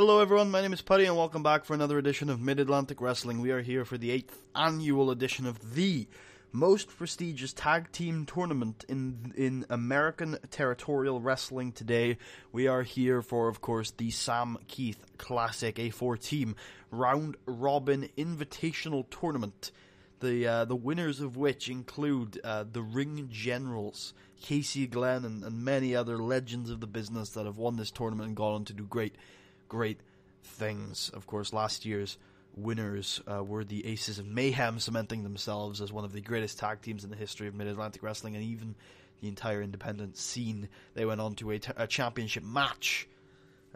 Hello, everyone. My name is Puddy, and welcome back for another edition of Mid Atlantic Wrestling. We are here for the eighth annual edition of the most prestigious tag team tournament in in American territorial wrestling today. We are here for, of course, the Sam Keith Classic A4 Team Round Robin Invitational Tournament. The uh, the winners of which include uh, the Ring Generals, Casey Glenn, and, and many other legends of the business that have won this tournament and gone on to do great, great things. Of course, last year's winners uh, were the Aces of Mayhem, cementing themselves as one of the greatest tag teams in the history of Mid Atlantic Wrestling and even the entire independent scene. They went on to a, t- a championship match,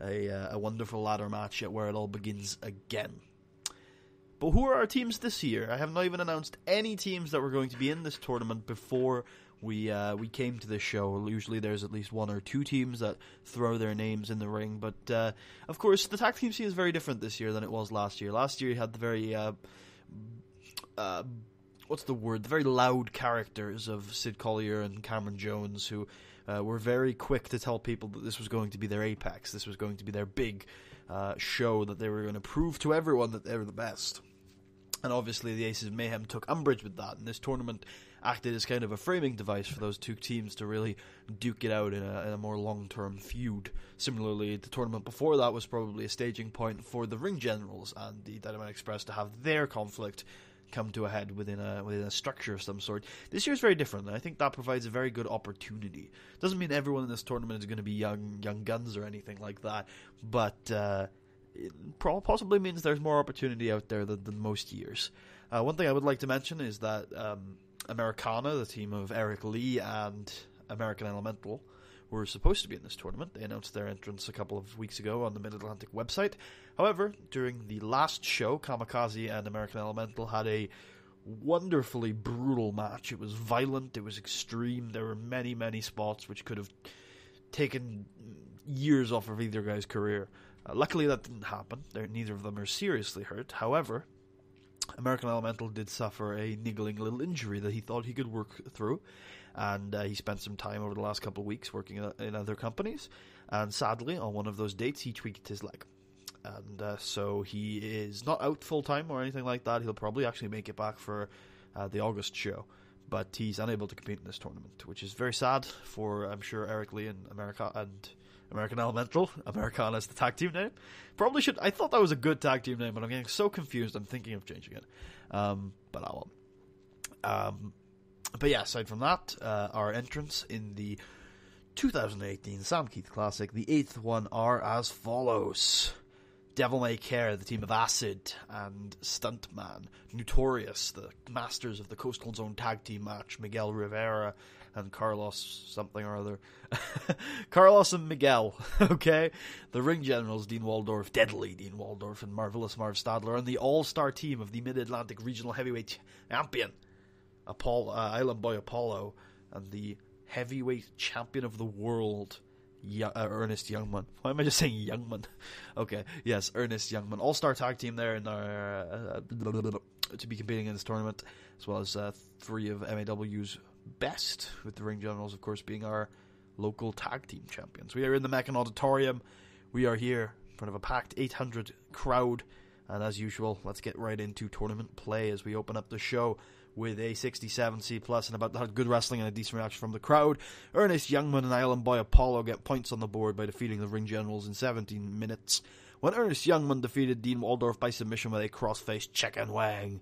a, uh, a wonderful ladder match at where it all begins again. But who are our teams this year? I have not even announced any teams that were going to be in this tournament before we uh, we came to this show. Usually, there's at least one or two teams that throw their names in the ring. But uh, of course, the tag team scene is very different this year than it was last year. Last year, you had the very uh, uh, what's the word? The very loud characters of Sid Collier and Cameron Jones, who uh, were very quick to tell people that this was going to be their apex. This was going to be their big uh, show that they were going to prove to everyone that they were the best. And obviously, the Aces of Mayhem took umbrage with that, and this tournament acted as kind of a framing device for those two teams to really duke it out in a, in a more long term feud. Similarly, the tournament before that was probably a staging point for the Ring Generals and the Dynamite Express to have their conflict come to a head within a within a structure of some sort. This year is very different, and I think that provides a very good opportunity. Doesn't mean everyone in this tournament is going to be young young guns or anything like that, but uh, it possibly means there's more opportunity out there than, than most years. Uh, one thing I would like to mention is that um, Americana, the team of Eric Lee and American Elemental, were supposed to be in this tournament. They announced their entrance a couple of weeks ago on the Mid Atlantic website. However, during the last show, Kamikaze and American Elemental had a wonderfully brutal match. It was violent, it was extreme. There were many, many spots which could have taken years off of either guy's career. Uh, luckily, that didn't happen. They're, neither of them are seriously hurt. However, American Elemental did suffer a niggling little injury that he thought he could work through, and uh, he spent some time over the last couple of weeks working in, other companies. And sadly, on one of those dates, he tweaked his leg. And uh, so he is not out full time or anything like that. He'll probably actually make it back for uh, the August show. But he's unable to compete in this tournament, which is very sad for, I'm sure, Eric Lee and America and American Elemental. Americana is the tag team name. Probably should. I thought that was a good tag team name, but I'm getting so confused. I'm thinking of changing it. Um, but I won't. Um, but yeah, aside from that, uh, our entrance in the 2018 Sam Keith Classic, the eighth one, are as follows. Devil May Care, the team of Acid and Stuntman, Notorious, the masters of the Coastal Zone tag team match, Miguel Rivera and Carlos something or other. Carlos and Miguel, okay? The ring generals, Dean Waldorf, Deadly Dean Waldorf, and Marvelous Marv Stadler, and the all star team of the Mid Atlantic Regional Heavyweight Champion, Apollo, uh, Island Boy Apollo, and the Heavyweight Champion of the World. Uh, Ernest Youngman. Why am I just saying Youngman? Okay, yes, Ernest Youngman. All star tag team there in our, uh, to be competing in this tournament, as well as uh, three of MAW's best, with the Ring Generals, of course, being our local tag team champions. We are in the Meccan Auditorium. We are here in front of a packed 800 crowd. And as usual, let's get right into tournament play as we open up the show with a 67C plus and about good wrestling and a decent reaction from the crowd. Ernest Youngman and Island Boy Apollo get points on the board by defeating the Ring Generals in 17 minutes. When Ernest Youngman defeated Dean Waldorf by submission with a crossface chicken wing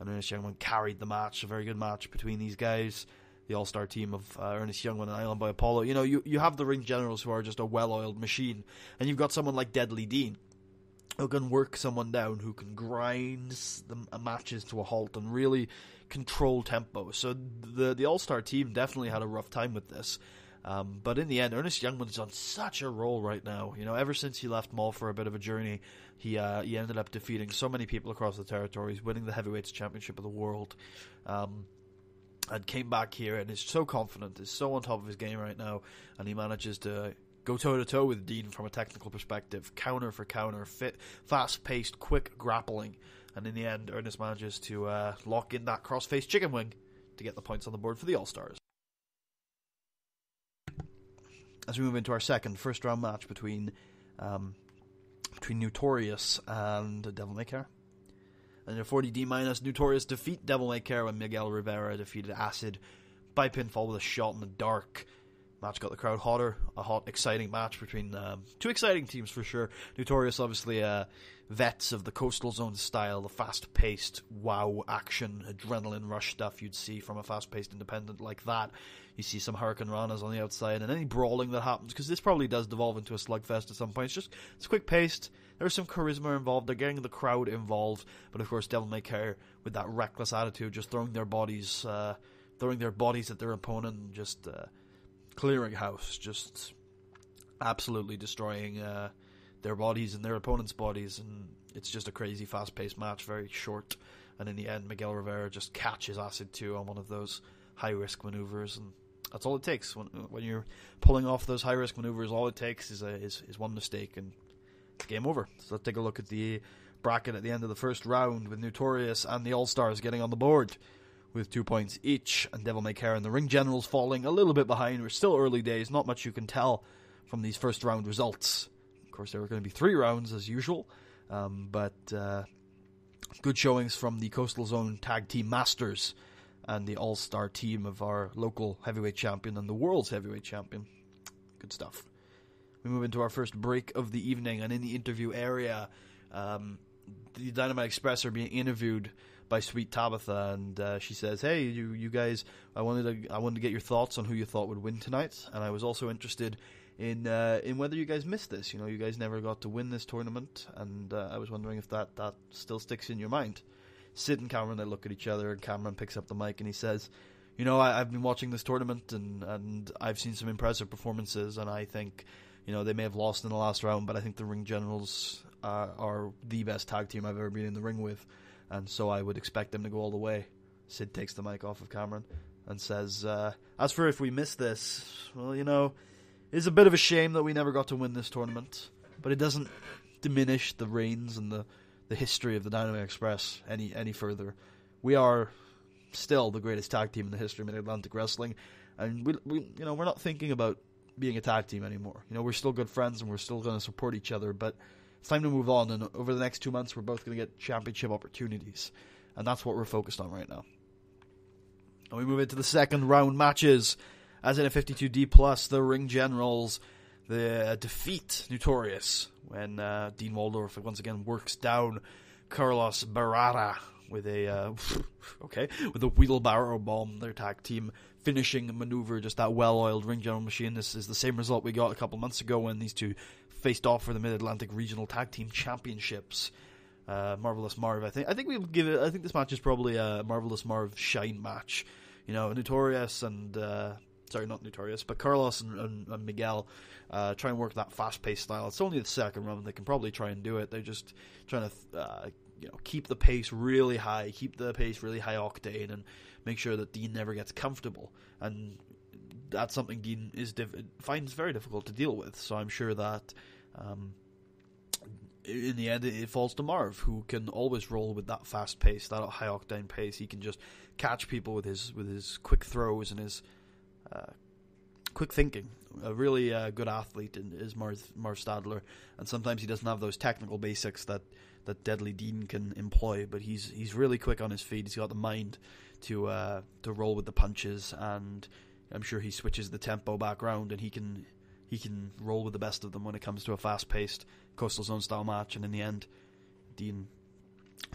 and Ernest Youngman carried the match. A very good match between these guys. The All Star team of uh, Ernest Youngman and Island Boy Apollo. You know, you, you have the ring generals who are just a well oiled machine, and you've got someone like Deadly Dean who can work someone down, who can grind the matches to a halt and really control tempo. So the the All Star team definitely had a rough time with this. Um, but in the end, Ernest Youngman's on such a roll right now. You know, ever since he left MAW for a bit of a journey, he uh, he ended up defeating so many people across the territories, winning the heavyweights championship of the world, um, and came back here and is so confident, is so on top of his game right now, and he manages to go toe to toe with Dean from a technical perspective, counter for counter, fit, fast paced, quick grappling, and in the end, Ernest manages to uh, lock in that crossface chicken wing to get the points on the board for the All Stars as we move into our second first round match between um, between Notorious and Devil May Care. And a 40D minus, Notorious defeat Devil May Care when Miguel Rivera defeated Acid by pinfall with a shot in the dark. Match got the crowd hotter. A hot, exciting match between um, two exciting teams for sure. Notorious, obviously, uh, vets of the Coastal Zone style, the fast paced, wow action, adrenaline rush stuff you'd see from a fast paced independent like that. You see some hurricanranas on the outside, and any brawling that happens, because this probably does devolve into a slugfest at some point. It's just it's quick paced. There's some charisma involved. They're getting the crowd involved, but of course, Devil May Care with that reckless attitude, just throwing their bodies, uh, throwing their bodies at their opponent, just. Uh, clearing house, just absolutely destroying uh, their bodies and their opponents' bodies, and it's just a crazy, fast-paced match, very short. And in the end, Miguel Rivera just catches Acid 2 on one of those high-risk maneuvers, and that's all it takes when when you're pulling off those high-risk maneuvers. All it takes is a is, is one mistake, and it's game over. So let's take a look at the bracket at the end of the first round with Notorious and the All Stars getting on the board with two points each, and Devil May Care and the Ring Generals falling a little bit behind. We're still early days, not much you can tell from these first round results. Of course, there are going to be three rounds as usual, um, but uh, good showings from the Coastal Zone Tag Team Masters and the All Star team of our local heavyweight champion and the world's heavyweight champion. Good stuff. We move into our first break of the evening, and in the interview area, um, the Dynamite Express are being interviewed by Sweet Tabitha, and uh, she says, "Hey, you you guys, I wanted to I wanted to get your thoughts on who you thought would win tonight, and I was also interested in uh, in whether you guys missed this. You know, you guys never got to win this tournament, and uh, I was wondering if that that still sticks in your mind." Sid and Cameron they look at each other, and Cameron picks up the mic and he says. You know, I, I've been watching this tournament and, and I've seen some impressive performances, and I think, you know, they may have lost in the last round, but I think the Ring Generals uh, are the best tag team I've ever been in the ring with and so I would expect them to go all the way. Sid takes the mic off of Cameron and says, uh, "As for if we miss this, well, you know, it's a bit of a shame that we never got to win this tournament, but it doesn't diminish the reigns and the, the history of the Dynamite Express any any further. We are still the greatest tag team in the history of Mid Atlantic Wrestling, and we, we you know we're not thinking about being a tag team anymore. You know, we're still good friends and we're still going to support each other, but." It's time to move on. And over the next two months, we're both going to get championship opportunities, and that's what we're focused on right now. And we move into the second round matches. As in a 52D plus, the Ring Generals the uh, defeat Notorious when uh, Dean Waldorf once again works down Carlos Barada with a uh, okay with a wheelbarrow bomb. Their tag team finishing maneuver, just that well-oiled ring general machine. This is the same result we got a couple months ago when these two faced off for the Mid Atlantic Regional Tag Team Championships. Uh, Marvelous Marv, I think. I think we'll give it. I think this match is probably a Marvelous Marv shine match. You know, Notorious and uh, sorry, not Notorious, but Carlos and, and, and Miguel uh, try and work that fast-paced style. It's only the second round; they can probably try and do it. They're just trying to, uh, you know, keep the pace really high, keep the pace really high octane, and make sure that Dean never gets comfortable. And that's something Dean is finds very difficult to deal with. So I'm sure that um, in the end, it falls to Marv, who can always roll with that fast pace, that high octane pace. He can just catch people with his with his quick throws and his uh, quick thinking. A really uh, good athlete is Marv, Marv Stadler, and sometimes he doesn't have those technical basics that, that Deadly Dean can employ. But he's he's really quick on his feet. He's got the mind to uh, to roll with the punches, and I'm sure he switches the tempo back around, and he can he can roll with the best of them when it comes to a fast-paced coastal zone style match. And in the end, Dean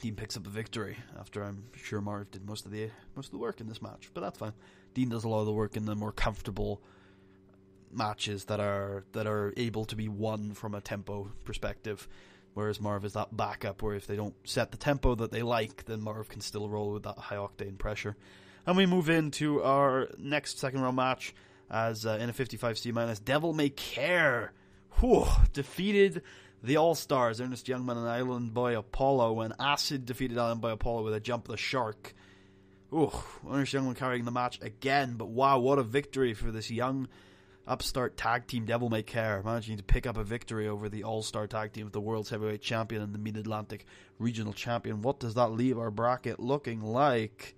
Dean picks up the victory after I'm sure Marv did most of the most of the work in this match, but that's fine. Dean does a lot of the work in the more comfortable matches that are that are able to be won from a tempo perspective, whereas Marv is that backup where if they don't set the tempo that they like, then Marv can still roll with that high octane pressure. And we move into our next second round match as uh, in a 55C minus, Devil May Care whew, defeated the All Stars, Ernest Youngman and Island Boy Apollo, when Acid defeated Island Boy Apollo with a jump of the shark. Ooh, Ernest Youngman carrying the match again, but wow, what a victory for this young upstart tag team Devil May Care, managing to pick up a victory over the All Star tag team of the World's Heavyweight Champion and the Mid Atlantic Regional Champion. What does that leave our bracket looking like?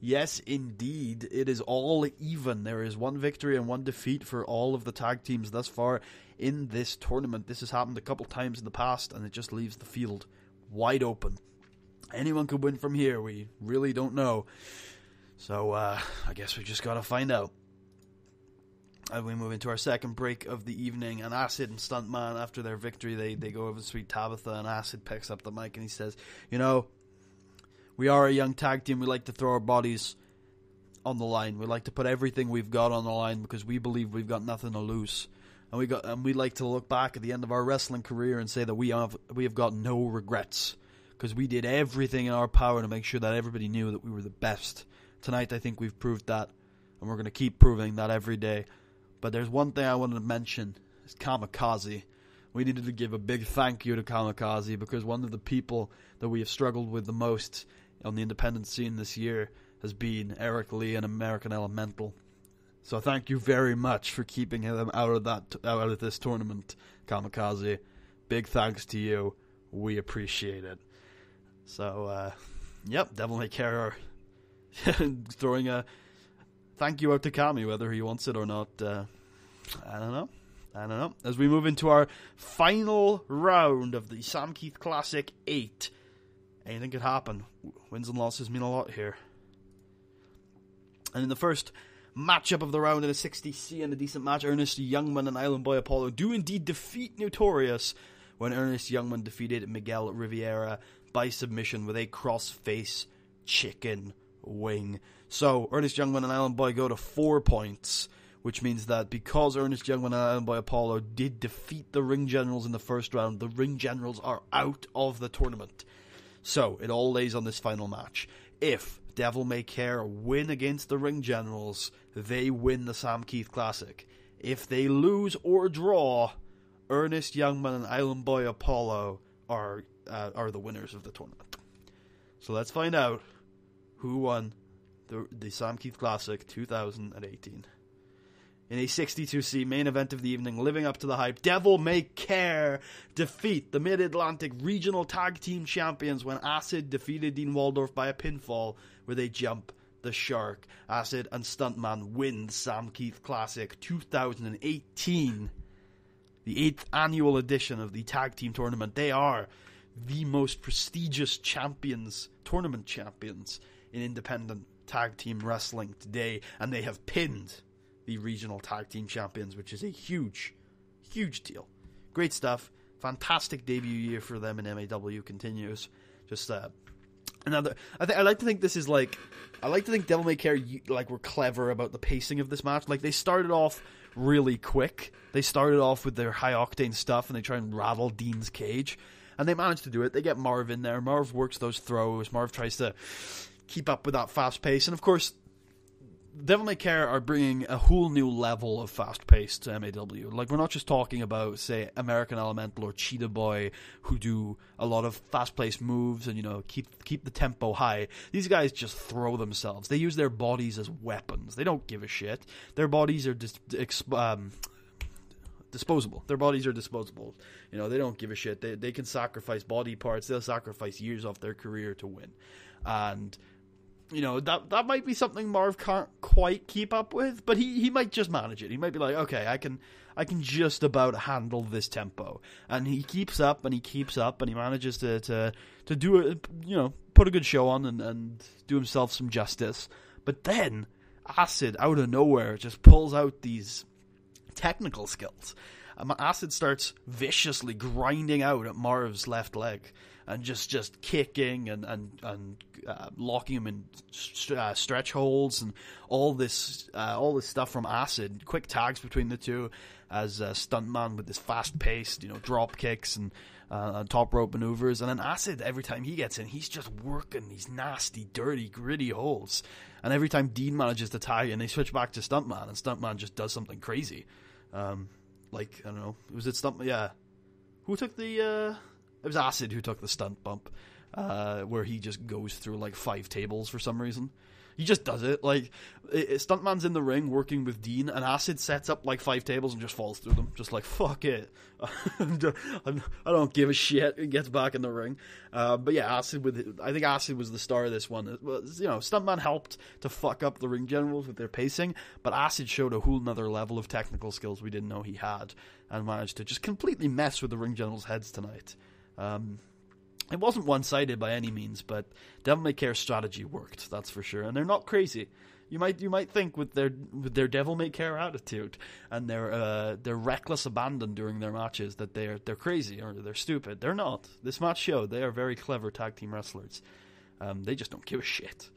Yes, indeed. It is all even. There is one victory and one defeat for all of the tag teams thus far in this tournament. This has happened a couple times in the past, and it just leaves the field wide open. Anyone could win from here. We really don't know. So uh, I guess we just got to find out. And we move into our second break of the evening, and Acid and Stuntman, after their victory, they, they go over to Sweet Tabitha, and Acid picks up the mic and he says, You know, we are a young tag team. We like to throw our bodies on the line. We like to put everything we've got on the line because we believe we've got nothing to lose. And we got and we like to look back at the end of our wrestling career and say that we have we have got no regrets because we did everything in our power to make sure that everybody knew that we were the best. Tonight I think we've proved that and we're going to keep proving that every day. But there's one thing I wanted to mention. It's Kamikaze we needed to give a big thank you to Kamikaze because one of the people that we have struggled with the most on the independent scene this year has been Eric Lee and American Elemental. So thank you very much for keeping them out of that out of this tournament, Kamikaze. Big thanks to you. We appreciate it. So, uh, yep, Devil May Care throwing a thank you out to Kami, whether he wants it or not. Uh, I don't know. I don't know. As we move into our final round of the Sam Keith Classic 8, anything could happen. Wins and losses mean a lot here. And in the first matchup of the round in a 60C and a decent match, Ernest Youngman and Island Boy Apollo do indeed defeat Notorious when Ernest Youngman defeated Miguel Rivera by submission with a cross-face chicken wing. So Ernest Youngman and Island Boy go to four points, which means that because Ernest Youngman and Island Boy Apollo did defeat the Ring Generals in the first round, the Ring Generals are out of the tournament. So it all lays on this final match. If Devil May Care win against the Ring Generals, they win the Sam Keith Classic. If they lose or draw, Ernest Youngman and Island Boy Apollo are uh, are the winners of the tournament. So let's find out who won the the Sam Keith Classic 2018 in a 62C main event of the evening, living up to the hype. Devil May Care defeat the Mid Atlantic Regional Tag Team Champions when Acid defeated Dean Waldorf by a pinfall where they jump the shark. Acid and Stuntman win the Sam Keith Classic 2018, the eighth annual edition of the Tag Team Tournament. They are the most prestigious champions, tournament champions in independent tag team wrestling today, and they have pinned the regional tag team champions, which is a huge, huge deal. Great stuff. Fantastic debut year for them in MAW continues. Just uh, another. I think I like to think this is like. I like to think Devil May Care like were clever about the pacing of this match. Like they started off really quick. They started off with their high octane stuff and they try and rattle Dean's cage. And they manage to do it. They get Marv in there. Marv works those throws. Marv tries to keep up with that fast pace. And of course, Devil May Care are bringing a whole new level of fast paced to MAW. Like, we're not just talking about, say, American Elemental or Cheetah Boy, who do a lot of fast paced moves and, you know, keep keep the tempo high. These guys just throw themselves. They use their bodies as weapons. They don't give a shit. Their bodies are just. Um, disposable. Their bodies are disposable. You know, they don't give a shit. They they can sacrifice body parts. They'll sacrifice years of their career to win. And you know that that might be something Marv can't quite keep up with, but he, he might just manage it. He might be like, okay, I can I can just about handle this tempo, and he keeps up and he keeps up and he manages to to to do it, you know, put a good show on and and do himself some justice. But then Acid out of nowhere just pulls out these technical skills. Um, Acid starts viciously grinding out at Marv's left leg and just just kicking and and and uh, locking him in st- uh, stretch holds and all this uh, all this stuff from Acid. Quick tags between the two as stuntman with this fast paced, you know, drop kicks and uh, top rope maneuvers. And then Acid, every time he gets in, he's just working these nasty, dirty, gritty holds. And every time Dean manages to tag in, they switch back to Stuntman, and Stuntman just does something crazy. Um, like I don't know, was it Stuntman? Yeah, who took the? Uh, it was Acid who took the stunt bump, uh, where he just goes through like five tables for some reason. He just does it. Like, it, it- Stuntman's in the ring working with Dean, and Acid sets up like five tables and just falls through them. Just like, fuck it. I'm- don't give a shit. He gets back in the ring. Uh, but yeah, Acid with, I think Acid was the star of this one. It was, you know, Stuntman helped to fuck up the ring generals with their pacing, but Acid showed a whole nother level of technical skills we didn't know he had, and managed to just completely mess with the ring generals' heads tonight. Um, it wasn't one sided by any means, but Devil May Care's strategy worked, that's for sure. And they're not crazy. You might you might think with their with their Devil May Care attitude and their uh, their reckless abandon during their matches that they're they're crazy or they're stupid. They're not. This match showed they are very clever tag team wrestlers. Um, they just don't give a shit.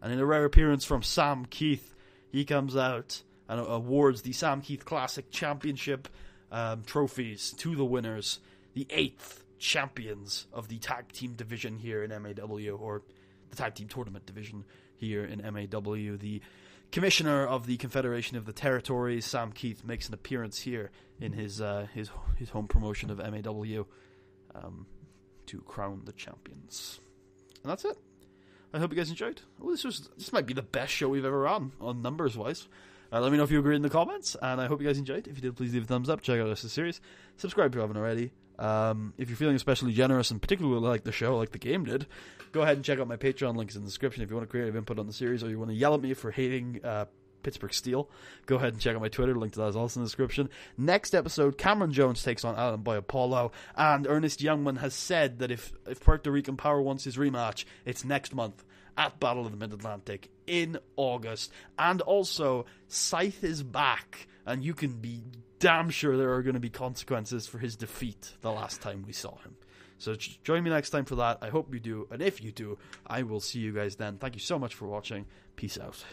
And in a rare appearance from Sam Keith, he comes out and awards the Sam Keith Classic Championship um, trophies to the winners, the eighth champions of the tag team division here in MAW, or the tag team tournament division here in MAW. The commissioner of the Confederation of the Territories, Sam Keith, makes an appearance here in his uh, his his home promotion of MAW um, to crown the champions. And that's it. I hope you guys enjoyed. Well, this was this might be the best show we've ever run on numbers wise. Uh, let me know if you agree in the comments, and I hope you guys enjoyed. If you did, please leave a thumbs up. Check out the rest of the series. Subscribe if you haven't already. Um, if you're feeling especially generous and particularly like the show, like the game did, go ahead and check out my Patreon links in the description. If you want to creative input on the series, or you want to yell at me for hating uh, Pittsburgh Steel, go ahead and check out my Twitter. Link to that is also in the description. Next episode, Cameron Jones takes on Island Boy Apollo, and Ernest Youngman has said that if if Puerto Rican Power wants his rematch, it's next month at Battle of the Mid Atlantic in August. And also, Scythe is back, and you can be damn sure there are going to be consequences for his defeat the last time we saw him. So join me next time for that. I hope you do, and if you do, I will see you guys then. Thank you so much for watching. Peace out.